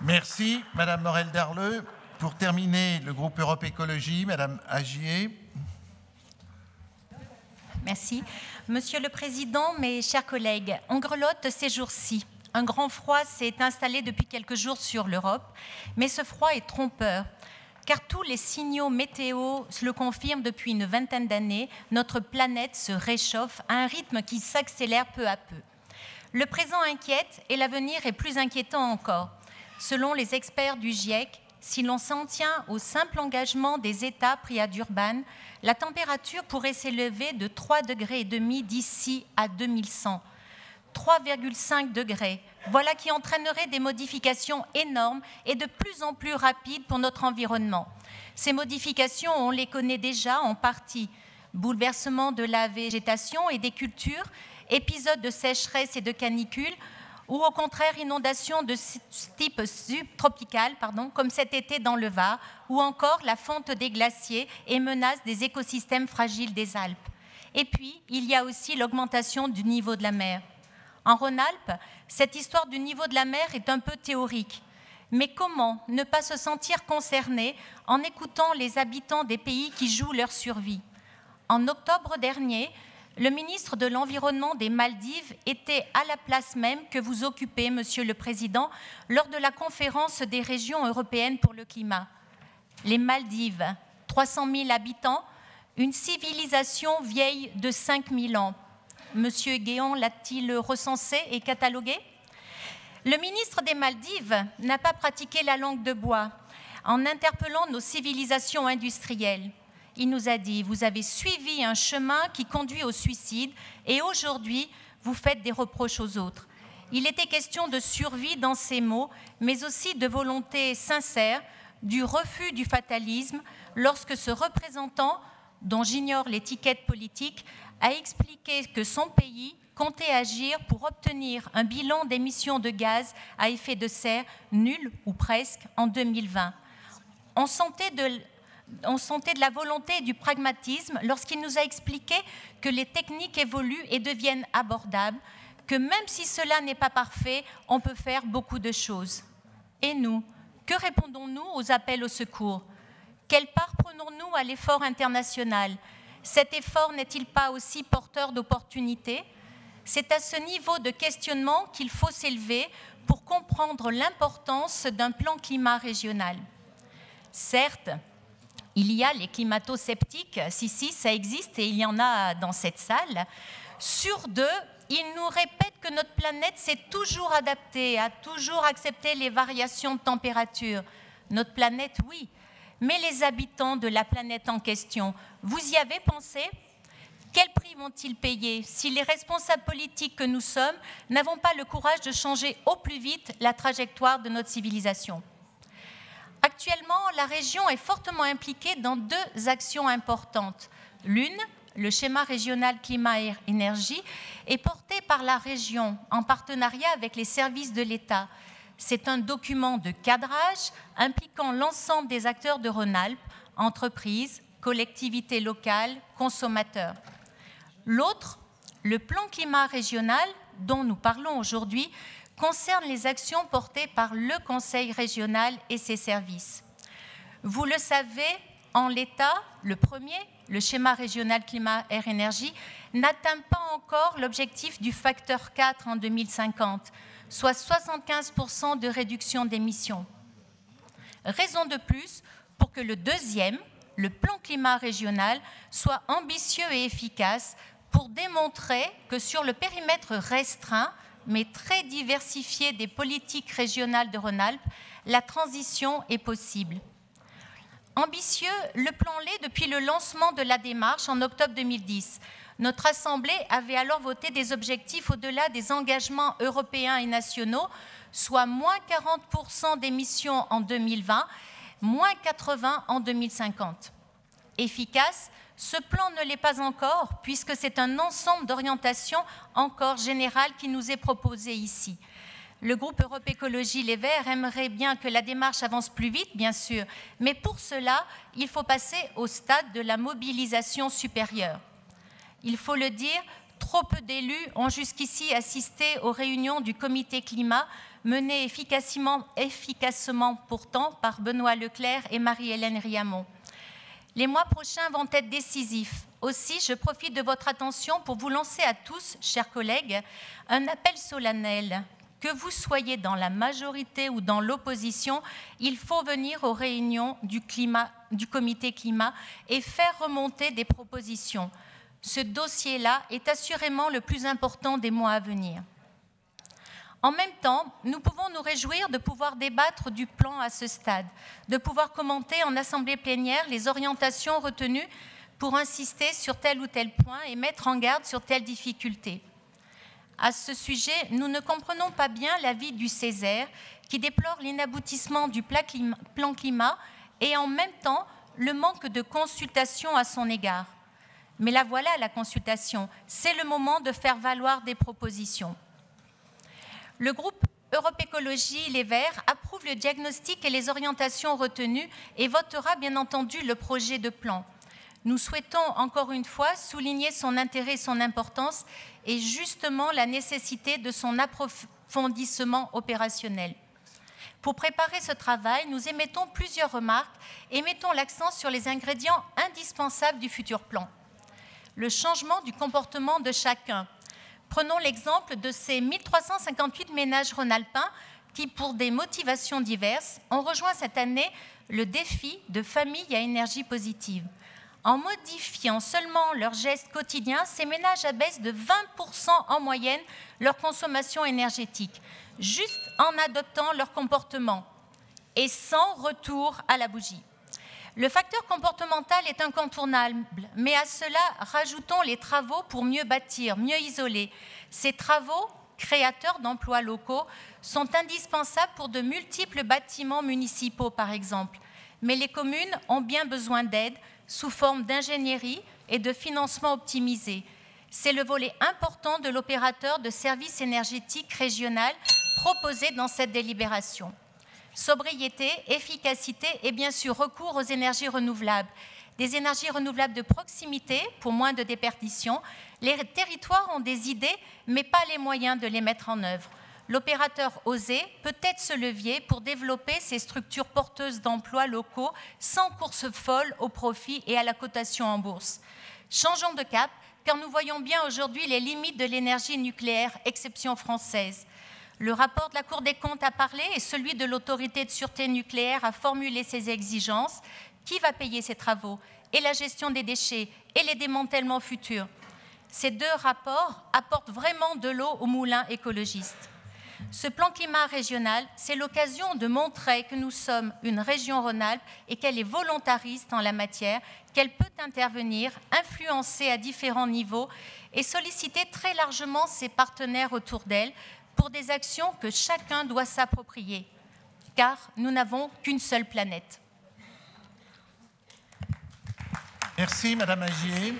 Merci, Madame Morel-Darleux. Pour terminer, le groupe Europe Écologie, Madame Agier. Merci. Monsieur le Président, mes chers collègues, on grelotte ces jours-ci. Un grand froid s'est installé depuis quelques jours sur l'Europe, mais ce froid est trompeur, car tous les signaux météo le confirment depuis une vingtaine d'années, notre planète se réchauffe à un rythme qui s'accélère peu à peu. Le présent inquiète et l'avenir est plus inquiétant encore. Selon les experts du GIEC, si l'on s'en tient au simple engagement des États pris à Durban, la température pourrait s'élever de 3,5 degrés d'ici à 2100. 3,5 degrés. Voilà qui entraînerait des modifications énormes et de plus en plus rapides pour notre environnement. Ces modifications, on les connaît déjà en partie. Bouleversement de la végétation et des cultures, épisodes de sécheresse et de canicule, ou au contraire inondations de type subtropical, pardon, comme cet été dans le Var, ou encore la fonte des glaciers et menace des écosystèmes fragiles des Alpes. Et puis, il y a aussi l'augmentation du niveau de la mer. En Rhône-Alpes, cette histoire du niveau de la mer est un peu théorique. Mais comment ne pas se sentir concerné en écoutant les habitants des pays qui jouent leur survie? En octobre dernier, le ministre de l'Environnement des Maldives était à la place même que vous occupez, Monsieur le Président, lors de la conférence des régions européennes pour le climat. Les Maldives, 300 000 habitants, une civilisation vieille de 5 000 ans. Monsieur Guéant l'a-t-il recensé et catalogué? Le ministre des Maldives n'a pas pratiqué la langue de bois en interpellant nos civilisations industrielles il nous a dit, vous avez suivi un chemin qui conduit au suicide et aujourd'hui, vous faites des reproches aux autres. Il était question de survie dans ces mots, mais aussi de volonté sincère, du refus du fatalisme, lorsque ce représentant, dont j'ignore l'étiquette politique, a expliqué que son pays comptait agir pour obtenir un bilan d'émissions de gaz à effet de serre nul ou presque en 2020. On sentait de on sentait de la volonté et du pragmatisme lorsqu'il nous a expliqué que les techniques évoluent et deviennent abordables, que même si cela n'est pas parfait, on peut faire beaucoup de choses. Et nous, que répondons-nous aux appels au secours? Quelle part prenons-nous à l'effort international? Cet effort n'est-il pas aussi porteur d'opportunités? C'est à ce niveau de questionnement qu'il faut s'élever pour comprendre l'importance d'un plan climat régional. Certes, il y a les climato-sceptiques, si, si, ça existe et il y en a dans cette salle. Sur deux, ils nous répètent que notre planète s'est toujours adaptée, a toujours accepté les variations de température. Notre planète, oui, mais les habitants de la planète en question, vous y avez pensé? Quel prix vont-ils payer? Si les responsables politiques que nous sommes n'avons pas le courage de changer au plus vite la trajectoire de notre civilisation Actuellement, la région est fortement impliquée dans deux actions importantes. L'une, le schéma régional climat-énergie, est porté par la région en partenariat avec les services de l'État. C'est un document de cadrage impliquant l'ensemble des acteurs de Rhône-Alpes, entreprises, collectivités locales, consommateurs. L'autre, le plan climat régional dont nous parlons aujourd'hui, concerne les actions portées par le Conseil régional et ses services. Vous le savez, en l'état, le premier, le schéma régional climat-air-énergie, n'atteint pas encore l'objectif du facteur 4 en 2050, soit 75% de réduction d'émissions. Raison de plus pour que le deuxième, le plan climat régional, soit ambitieux et efficace pour démontrer que sur le périmètre restreint, mais très diversifiée des politiques régionales de Rhône-Alpes, la transition est possible. Ambitieux, le plan l'est depuis le lancement de la démarche en octobre 2010. Notre Assemblée avait alors voté des objectifs au-delà des engagements européens et nationaux, soit moins 40% d'émissions en 2020, moins 80% en 2050. Efficace, ce plan ne l'est pas encore, puisque c'est un ensemble d'orientations encore générales qui nous est proposé ici. Le groupe Europe Écologie Les Verts aimerait bien que la démarche avance plus vite, bien sûr, mais pour cela, il faut passer au stade de la mobilisation supérieure. Il faut le dire, Trop peu d'élus ont jusqu'ici assisté aux réunions du comité climat menées efficacement, efficacement pourtant par Benoît Leclerc et Marie-Hélène Riamont. Les mois prochains vont être décisifs. Aussi, je profite de votre attention pour vous lancer à tous, chers collègues, un appel solennel. Que vous soyez dans la majorité ou dans l'opposition, il faut venir aux réunions du, comité climat et faire remonter des propositions. Ce dossier-là est assurément le plus important des mois à venir. En même temps, nous pouvons nous réjouir de pouvoir débattre du plan à ce stade, de pouvoir commenter en assemblée plénière les orientations retenues pour insister sur tel ou tel point et mettre en garde sur telle difficulté. À ce sujet, nous ne comprenons pas bien l'avis du Césaire qui déplore l'inaboutissement du plan climat et en même temps le manque de consultation à son égard. Mais la voilà, la consultation. C'est le moment de faire valoir des propositions. Le groupe Europe Écologie Les Verts approuve le diagnostic et les orientations retenues et votera bien entendu le projet de plan. Nous souhaitons encore une fois souligner son intérêt et son importance et justement la nécessité de son approfondissement opérationnel. Pour préparer ce travail, nous émettons plusieurs remarques et mettons l'accent sur les ingrédients indispensables du futur plan. Le changement du comportement de chacun, Prenons l'exemple de ces 1358 ménages rhône-alpins qui, pour des motivations diverses, ont rejoint cette année le défi de famille à énergie positive. En modifiant seulement leurs gestes quotidiens, ces ménages abaissent de 20% en moyenne leur consommation énergétique, juste en adoptant leur comportement et sans retour à la bougie. Le facteur comportemental est incontournable, mais à cela, rajoutons les travaux pour mieux bâtir, mieux isoler. Ces travaux, créateurs d'emplois locaux, sont indispensables pour de multiples bâtiments municipaux, par exemple. Mais les communes ont bien besoin d'aide sous forme d'ingénierie et de financement optimisé. C'est le volet important de l'opérateur de services énergétiques régional proposé dans cette délibération sobriété, efficacité et bien sûr recours aux énergies renouvelables. Des énergies renouvelables de proximité pour moins de déperdition. Les territoires ont des idées, mais pas les moyens de les mettre en œuvre. L'opérateur OSÉ peut être ce levier pour développer ces structures porteuses d'emplois locaux sans course folle au profit et à la cotation en bourse. Changeons de cap, car nous voyons bien aujourd'hui les limites de l'énergie nucléaire, exception française. Le rapport de la Cour des comptes a parlé et celui de l'autorité de sûreté nucléaire a formulé ses exigences. Qui va payer ces travaux Et la gestion des déchets et les démantèlements futurs? Ces deux rapports apportent vraiment de l'eau au moulin écologiste. Ce plan climat régional, c'est l'occasion de montrer que nous sommes une région Rhône-Alpes et qu'elle est volontariste en la matière, qu'elle peut intervenir, influencer à différents niveaux et solliciter très largement ses partenaires autour d'elle pour des actions que chacun doit s'approprier, car nous n'avons qu'une seule planète. Merci, Madame Agier.